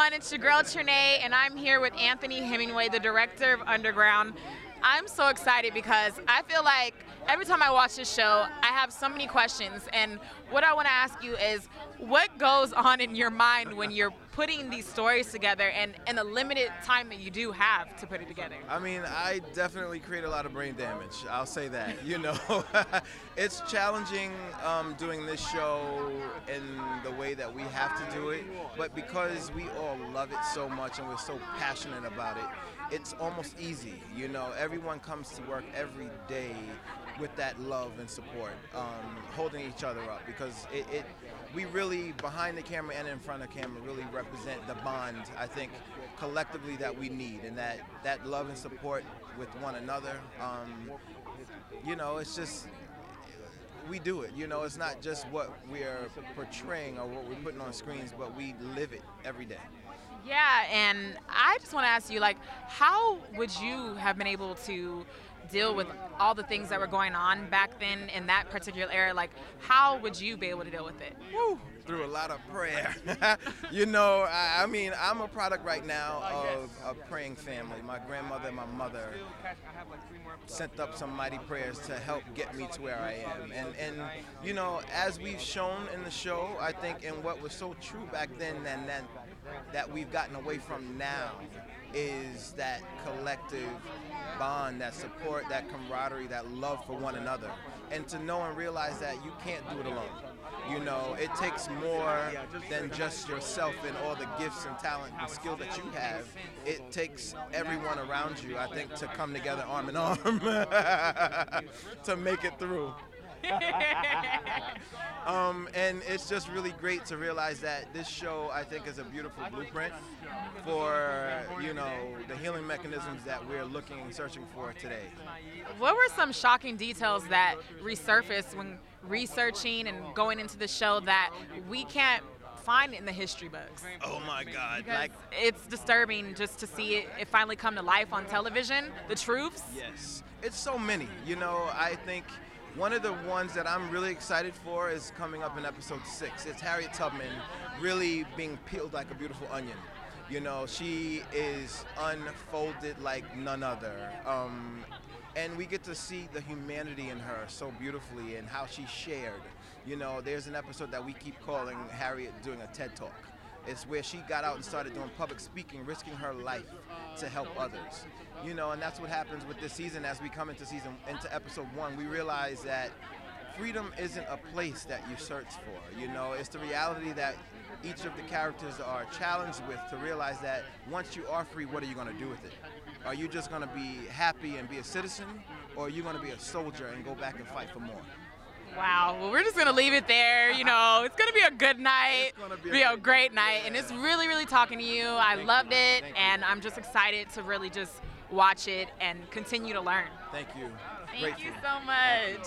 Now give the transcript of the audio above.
everyone. It's girl Trene, and I'm here with Anthony Hemingway, the director of Underground. I'm so excited because I feel like every time I watch this show, I have so many questions. And what I want to ask you is what goes on in your mind when you're putting these stories together and in the limited time that you do have to put it together? I mean, I definitely create a lot of brain damage. I'll say that. You know, it's challenging um, doing this show in the way that we have to do it, but because we all love it so much and we're so passionate about it, it's almost easy. You know, everyone comes to work every day with that love and support, um, holding each other up because it, it, we really behind the camera and in front of camera really represent the bond I think collectively that we need and that that love and support with one another. Um, you know, it's just we do it. You know, it's not just what we're portraying or what we're putting on screens, but we live it every day. Yeah, and I just want to ask you, like, how would you have been able to deal with all the things that were going on back then in that particular era? Like, how would you be able to deal with it? Woo, through a lot of prayer. you know, I, I, mean, I'm a product right now oh, of a praying family. My grandmother and my mother sent up some mighty prayers to help get me to where I am. And, and you know, as we've shown in the show, I think, and what was so true back then and then that we've gotten away from now is that collective bond, that support, that camaraderie, that love for one another. And to know and realize that you can't do it alone. You know, it takes more than just yourself and all the gifts and talent and skill that you have. It takes everyone around you, I think, to come together arm in arm to make it through. um, and it's just really great to realize that this show, I think, is a beautiful blueprint for you know the healing mechanisms that we're looking and searching for today. What were some shocking details that resurfaced when researching and going into the show that we can't find in the history books. Oh my God! Because like it's disturbing just to see it, it finally come to life on television. The truths. Yes, it's so many. You know, I think one of the ones that I'm really excited for is coming up in episode six. It's Harriet Tubman really being peeled like a beautiful onion. You know, she is unfolded like none other. Um, and we get to see the humanity in her so beautifully and how she shared. You know, there's an episode that we keep calling Harriet doing a TED Talk. It's where she got out and started doing public speaking, risking her life to help others. You know, and that's what happens with this season as we come into season into episode one. We realize that freedom isn't a place that you search for. You know, it's the reality that each of the characters are challenged with to realize that once you are free, what are you going to do with it? Are you just going to be happy and be a citizen, or are you going to be a soldier and go back and fight for more? Wow. Well, we're just gonna leave it there. You know, it's gonna be a good night. It's gonna be, be a, great night, and it's really, really talking to you. I Thank loved you. it, Thank and you. I'm just excited to really just watch it and continue to learn. Thank you. Thank Grateful. you so much.